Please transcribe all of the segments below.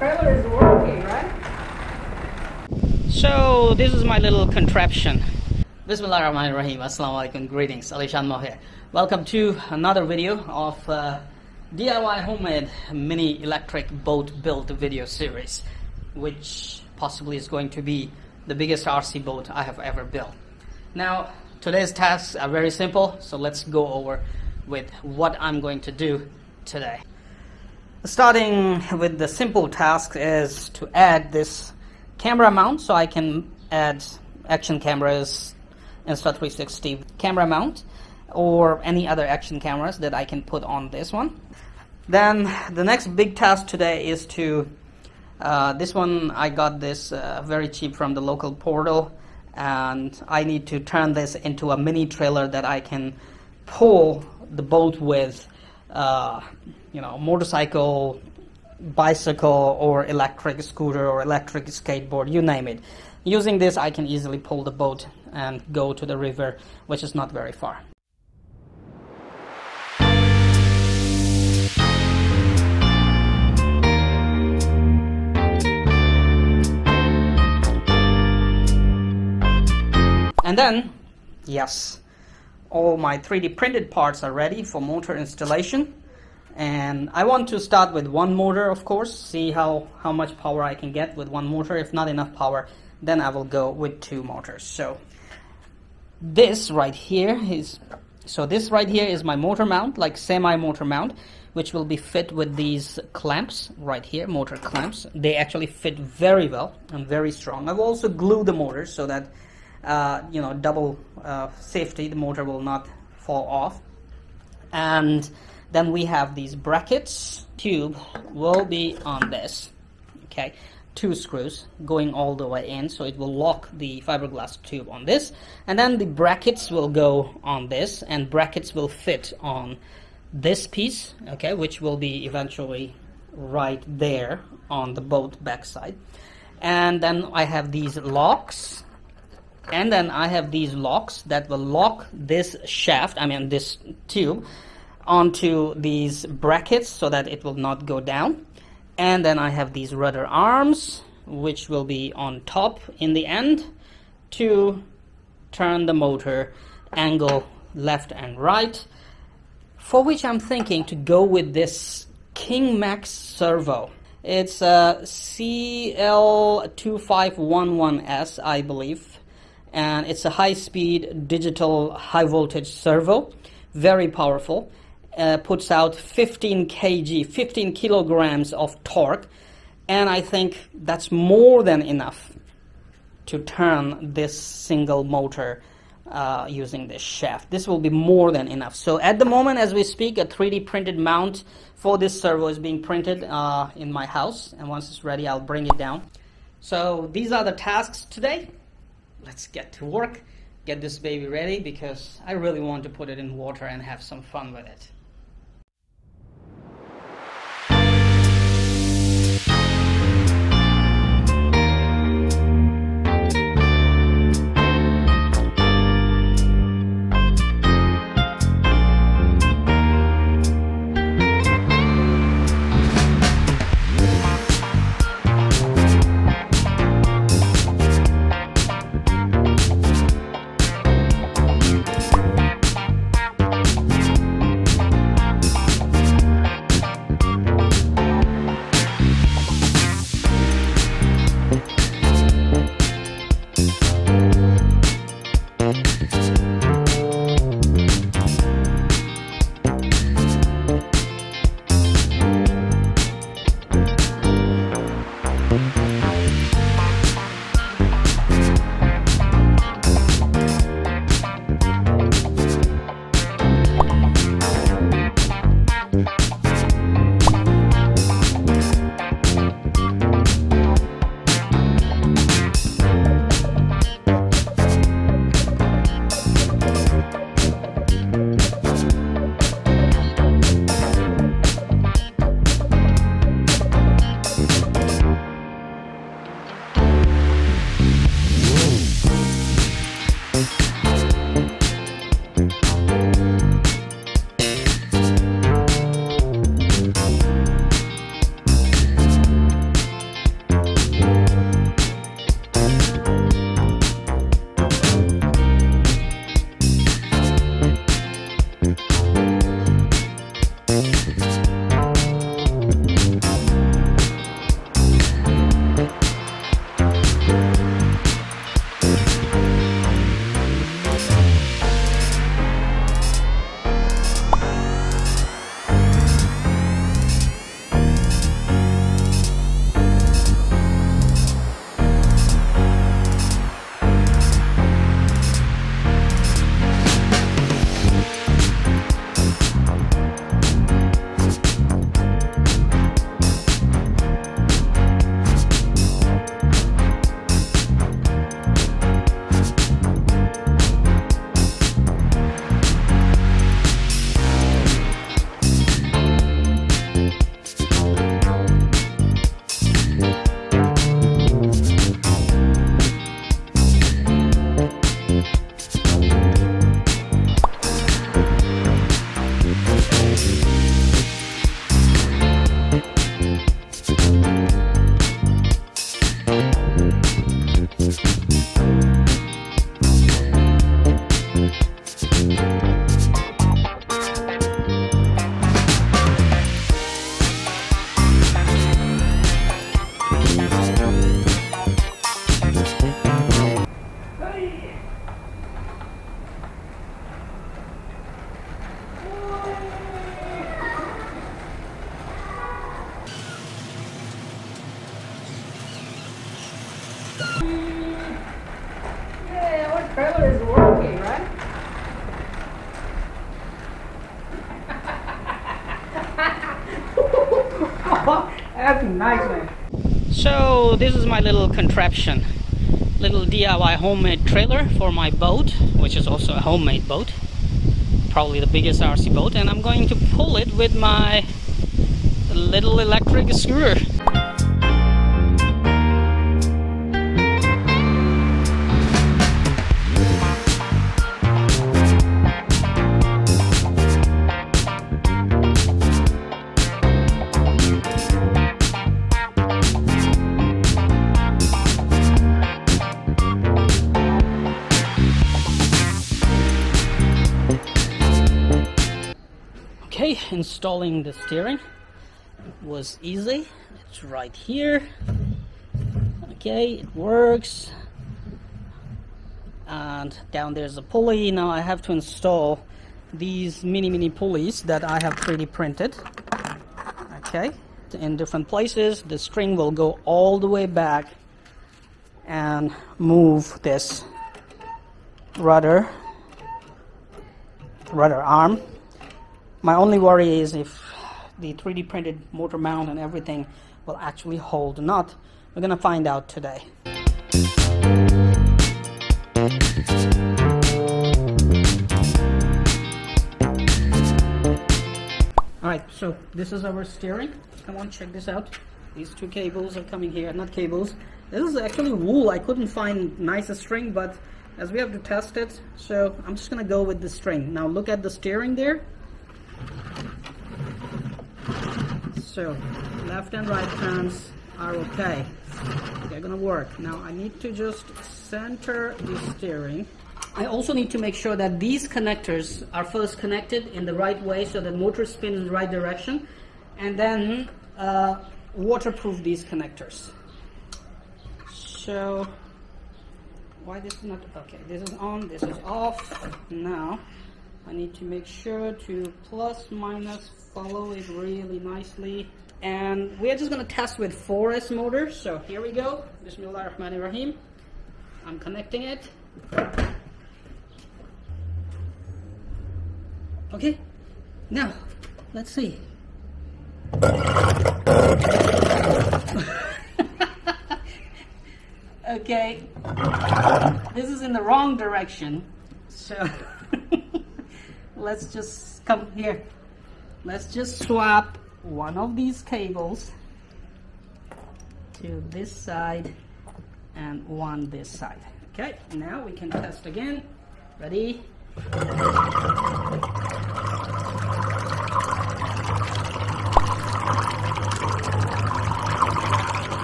trailer is working, right? So this is my little contraption. Bismillah ar-Rahman rahim Assalamu alaikum. Greetings. Alishan here. Welcome to another video of uh, DIY homemade mini electric boat build video series, which possibly is going to be the biggest RC boat I have ever built. Now, today's tasks are very simple, so let's go over with what I'm going to do today. Starting with the simple task is to add this camera mount so I can add action cameras, Insta360 camera mount or any other action cameras that I can put on this one. Then the next big task today is to, uh, this one I got this uh, very cheap from the local portal and I need to turn this into a mini trailer that I can pull the boat with uh, you know, motorcycle, bicycle, or electric scooter, or electric skateboard, you name it. Using this, I can easily pull the boat and go to the river, which is not very far. And then, yes, all my 3D printed parts are ready for motor installation and I want to start with one motor of course see how how much power I can get with one motor. If not enough power then I will go with two motors. So this right here is so this right here is my motor mount like semi motor mount which will be fit with these clamps right here motor clamps. They actually fit very well and very strong. I've also glued the motor so that uh, you know double uh, safety the motor will not fall off. And then we have these brackets. Tube will be on this. Okay, two screws going all the way in, so it will lock the fiberglass tube on this. And then the brackets will go on this, and brackets will fit on this piece, okay, which will be eventually right there on the boat backside. And then I have these locks and then I have these locks that will lock this shaft, I mean this tube, onto these brackets so that it will not go down. And then I have these rudder arms, which will be on top in the end to turn the motor angle left and right. For which I'm thinking to go with this King Max servo. It's a CL2511S, I believe, and it's a high speed digital high voltage servo, very powerful uh, puts out 15 kg, 15 kilograms of torque, and I think that's more than enough to turn this single motor uh, using this shaft. This will be more than enough. So at the moment, as we speak, a 3D printed mount for this servo is being printed uh, in my house, and once it's ready, I'll bring it down. So these are the tasks today. Let's get to work, get this baby ready, because I really want to put it in water and have some fun with it. Nice, man. So this is my little contraption. Little DIY homemade trailer for my boat, which is also a homemade boat. Probably the biggest RC boat. And I'm going to pull it with my little electric scooter. Installing the steering was easy. It's right here. Okay, it works. And down there's a pulley. Now I have to install these mini mini pulleys that I have 3D printed. Okay, in different places. The string will go all the way back and move this rudder rudder arm my only worry is if the 3D printed motor mount and everything will actually hold or not. We're gonna find out today. Alright, so this is our steering. Come on, check this out. These two cables are coming here, not cables. This is actually wool. I couldn't find nicer string, but as we have to test it, so I'm just gonna go with the string. Now look at the steering there. So left and right hands are okay. They're gonna work. Now I need to just center the steering. I also need to make sure that these connectors are first connected in the right way so the motor spins in the right direction and then uh, waterproof these connectors. So why this is not okay this is on this is off now I need to make sure to plus minus follow it really nicely. And we're just to test with 4S motor. So here we go. Bismillah Rahman Rahim I'm connecting it. Okay. Now let's see. Okay. This is in the wrong direction. So let's just come here. Let's just swap one of these cables to this side and one this side. Okay now we can test again. Ready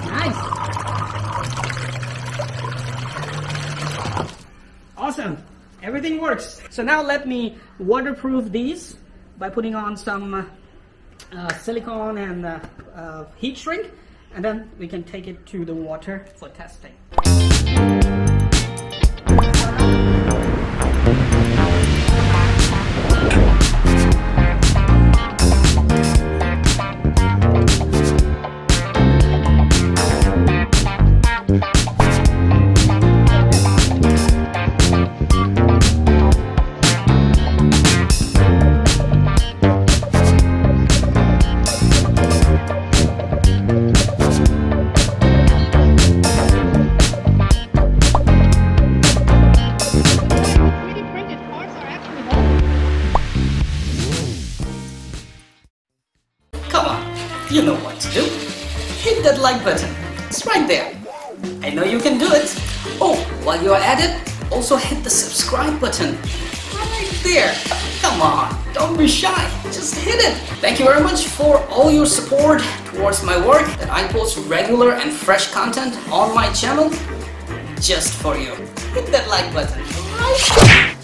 nice awesome everything works so now let me waterproof these by putting on some uh, silicone and uh, uh, heat shrink and then we can take it to the water for testing. Like button. It's right there. I know you can do it. Oh, while you're at it, also hit the subscribe button. Right there. Come on, don't be shy. Just hit it. Thank you very much for all your support towards my work that I post regular and fresh content on my channel just for you. Hit that like button.